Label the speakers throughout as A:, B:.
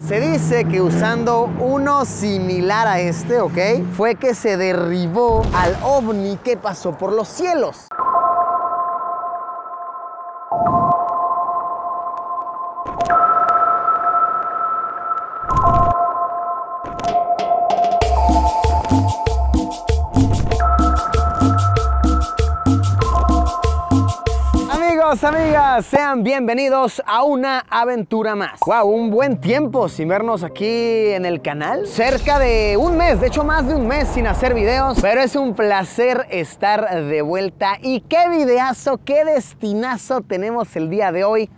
A: Se dice que usando uno similar a este, ¿ok? Fue que se derribó al ovni que pasó por los cielos. Amigas, sean bienvenidos a una aventura más. Wow, un buen tiempo sin vernos aquí en el canal. Cerca de un mes, de hecho más de un mes sin hacer videos, pero es un placer estar de vuelta. Y qué videazo, qué destinazo tenemos el día de hoy.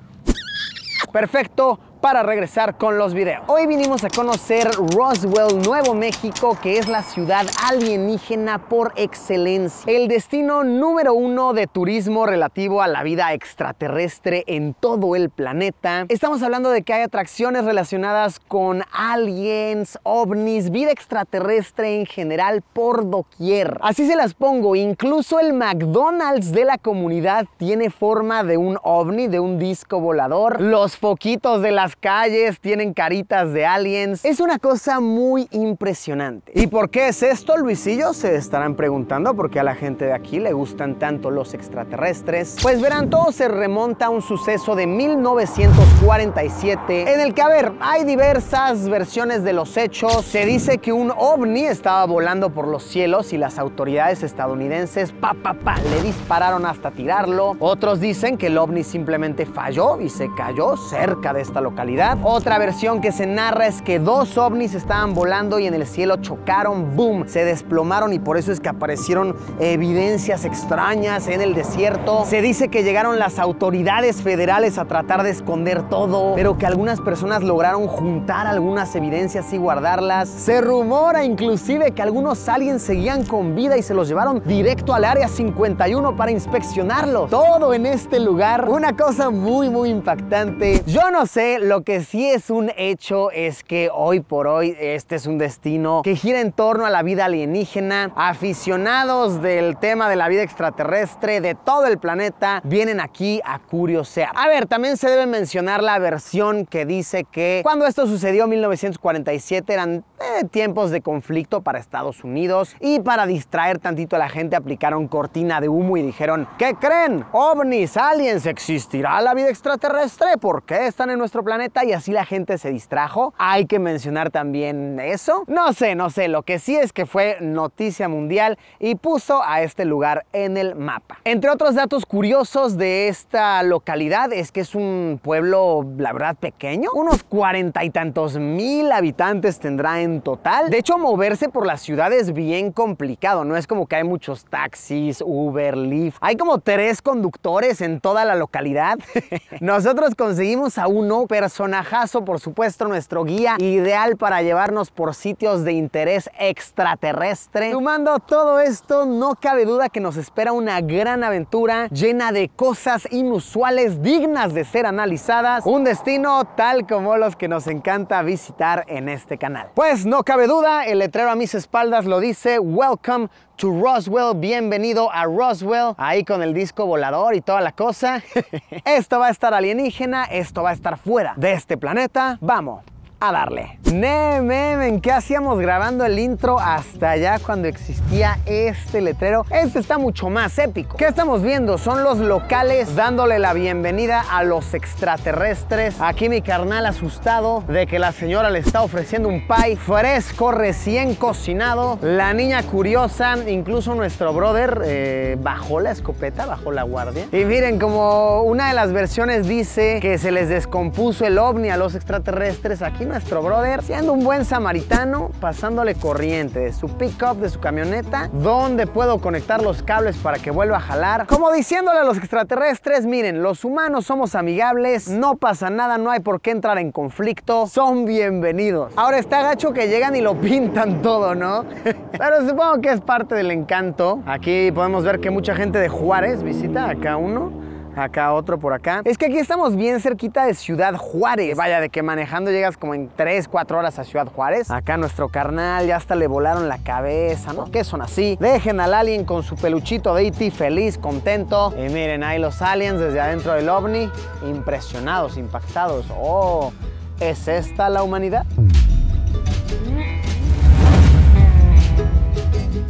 A: Perfecto para regresar con los videos. Hoy vinimos a conocer Roswell, Nuevo México, que es la ciudad alienígena por excelencia. El destino número uno de turismo relativo a la vida extraterrestre en todo el planeta. Estamos hablando de que hay atracciones relacionadas con aliens, ovnis, vida extraterrestre en general por doquier. Así se las pongo, incluso el McDonald's de la comunidad tiene forma de un ovni, de un disco volador. Los foquitos de las calles tienen caritas de aliens. Es una cosa muy impresionante. ¿Y por qué es esto, Luisillo? Se estarán preguntando por qué a la gente de aquí le gustan tanto los extraterrestres. Pues verán, todo se remonta a un suceso de 1947 en el que, a ver, hay diversas versiones de los hechos. Se dice que un ovni estaba volando por los cielos y las autoridades estadounidenses, pa, pa, pa, le dispararon hasta tirarlo. Otros dicen que el ovni simplemente falló y se cayó cerca de esta localidad. Otra versión que se narra es que dos ovnis estaban volando y en el cielo chocaron, boom, se desplomaron y por eso es que aparecieron evidencias extrañas en el desierto. Se dice que llegaron las autoridades federales a tratar de esconder todo, pero que algunas personas lograron juntar algunas evidencias y guardarlas. Se rumora inclusive que algunos aliens seguían con vida y se los llevaron directo al área 51 para inspeccionarlos. Todo en este lugar, una cosa muy muy impactante. Yo no sé, lo que sí es un hecho es que hoy por hoy este es un destino que gira en torno a la vida alienígena. Aficionados del tema de la vida extraterrestre de todo el planeta vienen aquí a curiosear. A ver, también se debe mencionar la versión que dice que cuando esto sucedió en 1947 eran tiempos de conflicto para Estados Unidos y para distraer tantito a la gente aplicaron cortina de humo y dijeron, ¿qué creen? OVNIs, aliens, ¿existirá la vida extraterrestre? ¿Por qué están en nuestro planeta? y así la gente se distrajo. Hay que mencionar también eso. No sé, no sé, lo que sí es que fue noticia mundial y puso a este lugar en el mapa. Entre otros datos curiosos de esta localidad es que es un pueblo, la verdad, pequeño. Unos cuarenta y tantos mil habitantes tendrá en total. De hecho, moverse por la ciudad es bien complicado. No es como que hay muchos taxis, Uber, Lyft. Hay como tres conductores en toda la localidad. Nosotros conseguimos a uno personajazo, por supuesto, nuestro guía ideal para llevarnos por sitios de interés extraterrestre. Sumando todo esto, no cabe duda que nos espera una gran aventura llena de cosas inusuales dignas de ser analizadas. Un destino tal como los que nos encanta visitar en este canal. Pues no cabe duda, el letrero a mis espaldas lo dice, Welcome to Roswell, bienvenido a Roswell, ahí con el disco volador y toda la cosa. esto va a estar alienígena, esto va a estar fuera de este planeta. Vamos a darle. Ne, memen, ¿qué hacíamos grabando el intro hasta allá cuando existía este letrero? Este está mucho más épico. ¿Qué estamos viendo? Son los locales dándole la bienvenida a los extraterrestres. Aquí mi carnal asustado de que la señora le está ofreciendo un pie fresco, recién cocinado. La niña curiosa, incluso nuestro brother, eh, bajó la escopeta, bajó la guardia. Y miren, como una de las versiones dice que se les descompuso el ovni a los extraterrestres, aquí nuestro brother, siendo un buen samaritano, pasándole corriente de su pickup, de su camioneta, donde puedo conectar los cables para que vuelva a jalar. Como diciéndole a los extraterrestres, miren, los humanos somos amigables, no pasa nada, no hay por qué entrar en conflicto, son bienvenidos. Ahora está gacho que llegan y lo pintan todo, ¿no? Pero supongo que es parte del encanto. Aquí podemos ver que mucha gente de Juárez visita acá uno acá otro por acá. Es que aquí estamos bien cerquita de Ciudad Juárez. Vaya, de que manejando llegas como en 3, 4 horas a Ciudad Juárez. Acá nuestro carnal ya hasta le volaron la cabeza, ¿no? ¿Qué son así? Dejen al alien con su peluchito de E.T. feliz, contento. Y miren ahí los aliens desde adentro del ovni, impresionados, impactados. Oh, ¿Es esta la humanidad?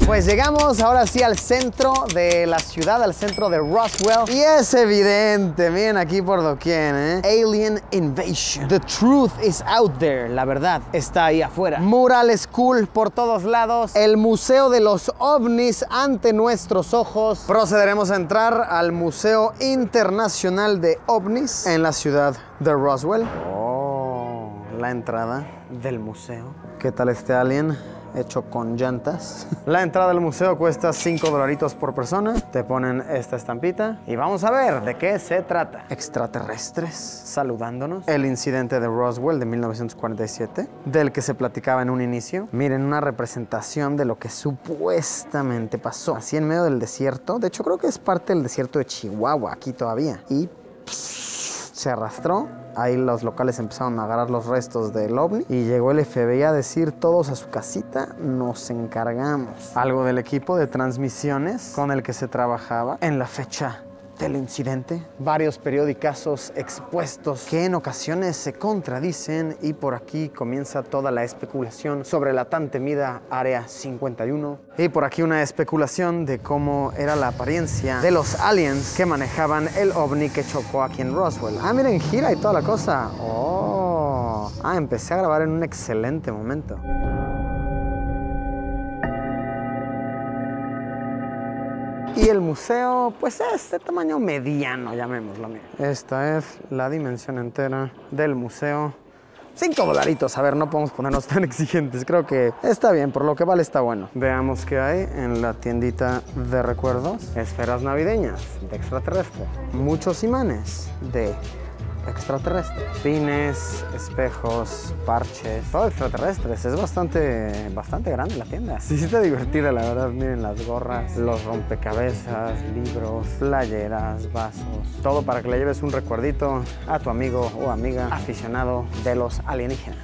A: Pues llegamos ahora sí al centro de la ciudad, al centro de Roswell. Y es evidente, miren aquí por doquier, ¿eh? Alien Invasion. The truth is out there. La verdad está ahí afuera. Murales cool por todos lados. El Museo de los OVNIs ante nuestros ojos. Procederemos a entrar al Museo Internacional de OVNIs en la ciudad de Roswell. Oh, la entrada del museo. ¿Qué tal este alien? Hecho con llantas. La entrada al museo cuesta 5 dolaritos por persona. Te ponen esta estampita y vamos a ver de qué se trata. Extraterrestres saludándonos. El incidente de Roswell de 1947, del que se platicaba en un inicio. Miren, una representación de lo que supuestamente pasó. Así en medio del desierto. De hecho, creo que es parte del desierto de Chihuahua, aquí todavía. Y se arrastró Ahí los locales empezaron a agarrar los restos del ovni y llegó el FBI a decir todos a su casita, nos encargamos. Algo del equipo de transmisiones con el que se trabajaba en la fecha del incidente, varios periódicos expuestos que en ocasiones se contradicen y por aquí comienza toda la especulación sobre la tan temida Área 51 y por aquí una especulación de cómo era la apariencia de los aliens que manejaban el ovni que chocó aquí en Roswell. Ah, miren, gira y toda la cosa. Oh, ah, empecé a grabar en un excelente momento. Y el museo, pues es de tamaño mediano, llamémoslo. Esta es la dimensión entera del museo. Cinco dolaritos, a ver, no podemos ponernos tan exigentes. Creo que está bien, por lo que vale está bueno. Veamos qué hay en la tiendita de recuerdos. Esferas navideñas de extraterrestre. Muchos imanes de extraterrestres. Pines, espejos, parches, todo extraterrestres. Es bastante, bastante grande la tienda. Sí, está divertida, la verdad. Miren las gorras, los rompecabezas, libros, playeras, vasos. Todo para que le lleves un recuerdito a tu amigo o amiga aficionado de los alienígenas.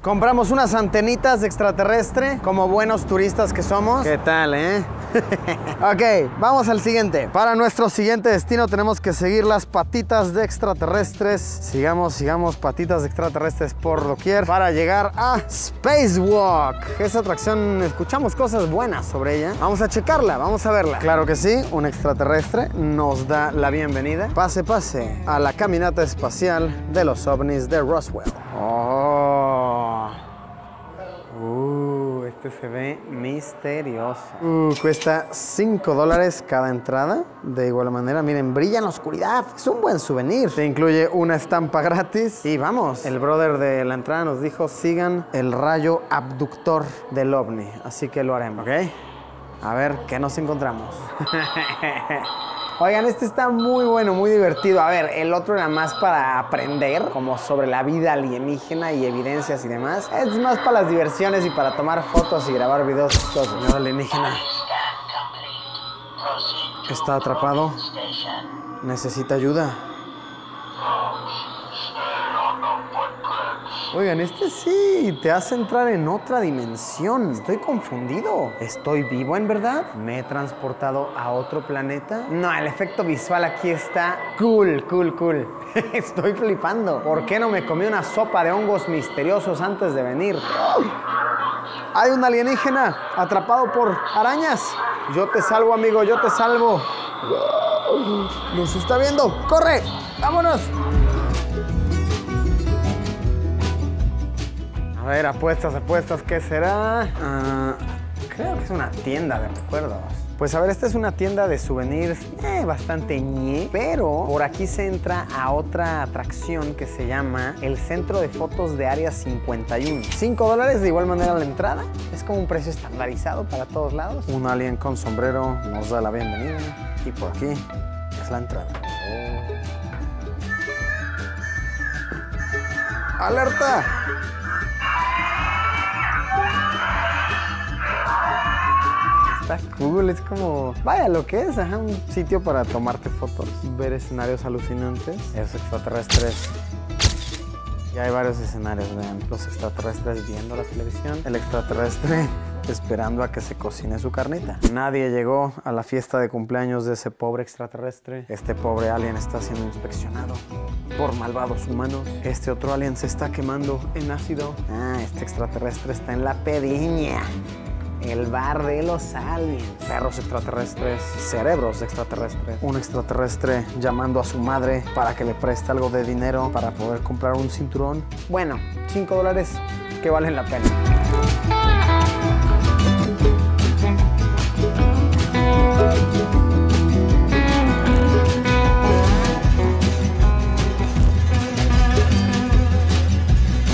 A: Compramos unas antenitas de extraterrestre, como buenos turistas que somos. ¿Qué tal, eh? ok, vamos al siguiente. Para nuestro siguiente destino tenemos que seguir las patitas de extraterrestres. Sigamos, sigamos patitas de extraterrestres por doquier para llegar a Spacewalk. Esa atracción, escuchamos cosas buenas sobre ella. Vamos a checarla, vamos a verla. Claro que sí, un extraterrestre nos da la bienvenida. Pase, pase a la caminata espacial de los ovnis de Roswell. Oh. Este se ve misterioso. Uh, cuesta 5 dólares cada entrada. De igual manera, miren, brilla en la oscuridad. Es un buen souvenir. Te incluye una estampa gratis. Y vamos, el brother de la entrada nos dijo, sigan el rayo abductor del ovni. Así que lo haremos, ¿ok? A ver, ¿qué nos encontramos? Oigan, este está muy bueno, muy divertido. A ver, el otro era más para aprender, como sobre la vida alienígena y evidencias y demás. Es más para las diversiones y para tomar fotos y grabar videos. Señor alienígena. Está atrapado. Necesita ayuda. Oigan, este sí te hace entrar en otra dimensión. Estoy confundido. ¿Estoy vivo en verdad? ¿Me he transportado a otro planeta? No, el efecto visual aquí está cool, cool, cool. Estoy flipando. ¿Por qué no me comí una sopa de hongos misteriosos antes de venir? Hay un alienígena atrapado por arañas. Yo te salvo, amigo, yo te salvo. Nos está viendo. ¡Corre! ¡Vámonos! Ver, apuestas, apuestas, ¿qué será? Ah, creo que es una tienda de recuerdos. Pues a ver, esta es una tienda de souvenirs eh, bastante ñe, pero por aquí se entra a otra atracción que se llama el Centro de Fotos de Área 51. 5 dólares de igual manera la entrada. Es como un precio estandarizado para todos lados. Un alien con sombrero nos da la bienvenida. Y por aquí es la entrada. ¡Alerta! Está cool, es como, vaya lo que es, un sitio para tomarte fotos, ver escenarios alucinantes, esos extraterrestres Y hay varios escenarios, vean, los extraterrestres viendo la televisión, el extraterrestre esperando a que se cocine su carnita. Nadie llegó a la fiesta de cumpleaños de ese pobre extraterrestre. Este pobre alien está siendo inspeccionado por malvados humanos. Este otro alien se está quemando en ácido. Ah, este extraterrestre está en la pediña. El bar de los aliens. Perros extraterrestres, cerebros extraterrestres. Un extraterrestre llamando a su madre para que le preste algo de dinero para poder comprar un cinturón. Bueno, 5 dólares que valen la pena.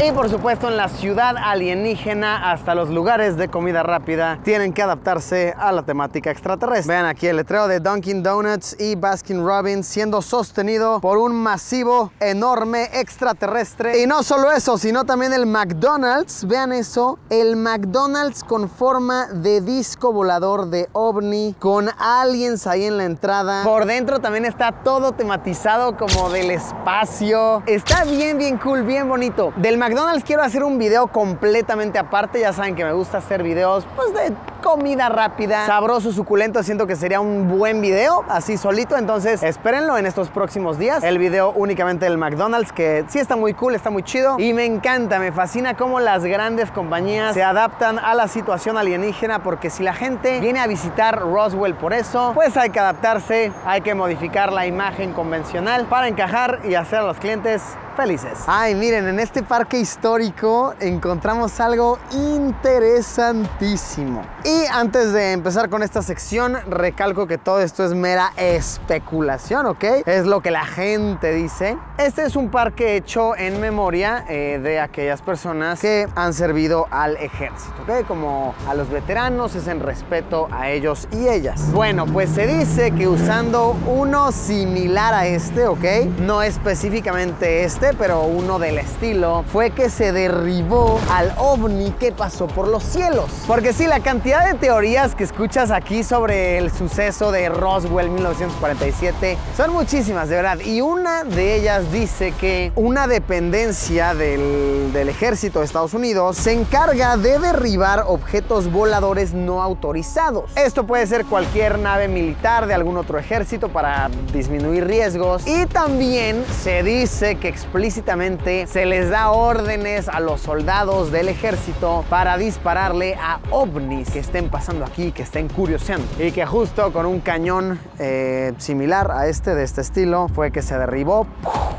A: Y por supuesto en la ciudad alienígena hasta los lugares de comida rápida tienen que adaptarse a la temática extraterrestre. Vean aquí el letrero de Dunkin' Donuts y Baskin Robbins siendo sostenido por un masivo enorme extraterrestre. Y no solo eso, sino también el McDonald's. Vean eso, el McDonald's con forma de disco volador de ovni con aliens ahí en la entrada. Por dentro también está todo tematizado como del espacio. Está bien, bien cool, bien bonito. Del McDonald's McDonald's quiero hacer un video completamente aparte. Ya saben que me gusta hacer videos pues, de comida rápida, sabroso, suculento. Siento que sería un buen video así solito. Entonces espérenlo en estos próximos días. El video únicamente del McDonald's que sí está muy cool, está muy chido. Y me encanta, me fascina cómo las grandes compañías se adaptan a la situación alienígena. Porque si la gente viene a visitar Roswell por eso, pues hay que adaptarse, hay que modificar la imagen convencional para encajar y hacer a los clientes felices. Ay, miren, en este parque histórico encontramos algo interesantísimo. Y antes de empezar con esta sección, recalco que todo esto es mera especulación, ¿ok? Es lo que la gente dice. Este es un parque hecho en memoria eh, de aquellas personas que han servido al ejército, ¿ok? Como a los veteranos, es en respeto a ellos y ellas. Bueno, pues se dice que usando uno similar a este, ¿ok? No específicamente este, pero uno del estilo, fue que se derribó al ovni que pasó por los cielos. Porque sí, la cantidad de teorías que escuchas aquí sobre el suceso de Roswell 1947 son muchísimas, de verdad. Y una de ellas dice que una dependencia del, del ejército de Estados Unidos se encarga de derribar objetos voladores no autorizados. Esto puede ser cualquier nave militar de algún otro ejército para disminuir riesgos. Y también se dice que explícitamente se les da órdenes a los soldados del ejército para dispararle a ovnis que estén pasando aquí, que estén curioseando. Y que justo con un cañón eh, similar a este, de este estilo, fue que se derribó.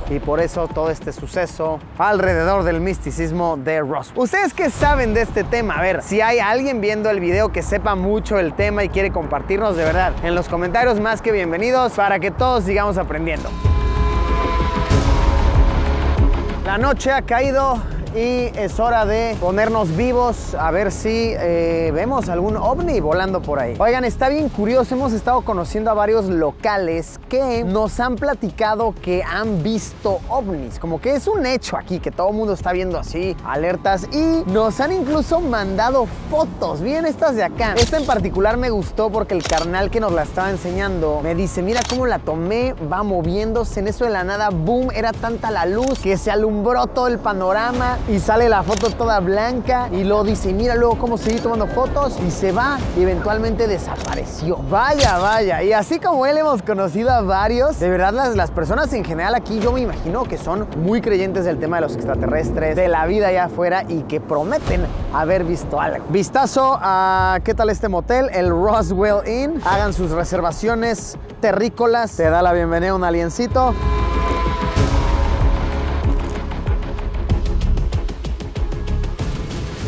A: Y por eso todo este suceso alrededor del misticismo de Ross. ¿Ustedes qué saben de este tema? A ver, si hay alguien viendo el video que sepa mucho el tema y quiere compartirnos de verdad, en los comentarios más que bienvenidos para que todos sigamos aprendiendo. La noche ha caído y es hora de ponernos vivos a ver si eh, vemos algún ovni volando por ahí. Oigan, está bien curioso, hemos estado conociendo a varios locales que nos han platicado que han visto ovnis, como que es un hecho aquí, que todo el mundo está viendo así, alertas, y nos han incluso mandado fotos, bien estas de acá. Esta en particular me gustó porque el carnal que nos la estaba enseñando me dice, mira cómo la tomé, va moviéndose, en eso de la nada, boom, era tanta la luz que se alumbró todo el panorama y sale la foto toda blanca y luego dice, mira luego cómo seguí tomando fotos y se va y eventualmente desapareció. Vaya, vaya. Y así como él hemos conocido a varios, de verdad las, las personas en general aquí yo me imagino que son muy creyentes del tema de los extraterrestres, de la vida allá afuera y que prometen haber visto algo. Vistazo a qué tal este motel, el Roswell Inn. Hagan sus reservaciones terrícolas. Te da la bienvenida un aliencito.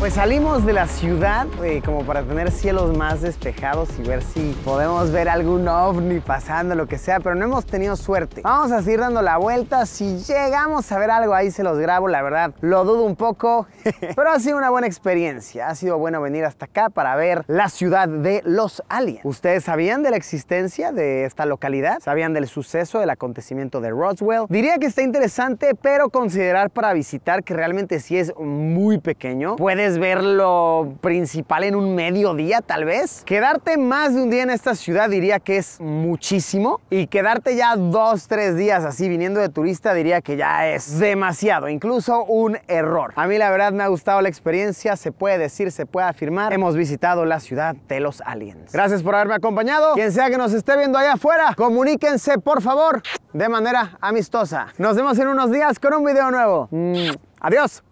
A: Pues salimos de la ciudad eh, como para tener cielos más despejados y ver si podemos ver algún ovni pasando, lo que sea, pero no hemos tenido suerte. Vamos a seguir dando la vuelta. Si llegamos a ver algo ahí, se los grabo, la verdad. Lo dudo un poco, pero ha sido una buena experiencia. Ha sido bueno venir hasta acá para ver la ciudad de los aliens. ¿Ustedes sabían de la existencia de esta localidad? ¿Sabían del suceso, del acontecimiento de Roswell? Diría que está interesante, pero considerar para visitar que realmente sí es muy pequeño. Puedes ver lo principal en un mediodía tal vez. Quedarte más de un día en esta ciudad diría que es muchísimo y quedarte ya dos, tres días así viniendo de turista diría que ya es demasiado, incluso un error. A mí la verdad me ha gustado la experiencia, se puede decir, se puede afirmar. Hemos visitado la ciudad de los aliens. Gracias por haberme acompañado. Quien sea que nos esté viendo allá afuera, comuníquense por favor de manera amistosa. Nos vemos en unos días con un video nuevo. Mm, Adiós.